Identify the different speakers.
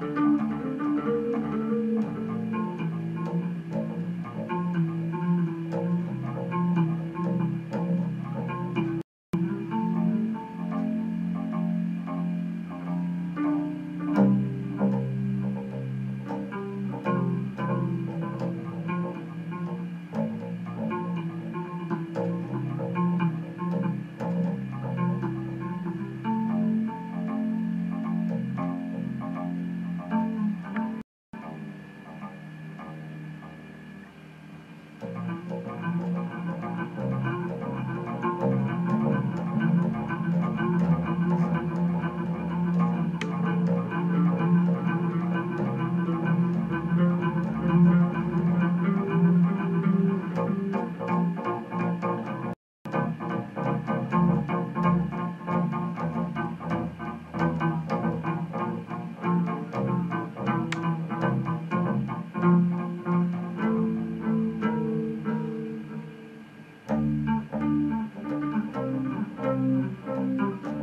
Speaker 1: Música
Speaker 2: Thank you.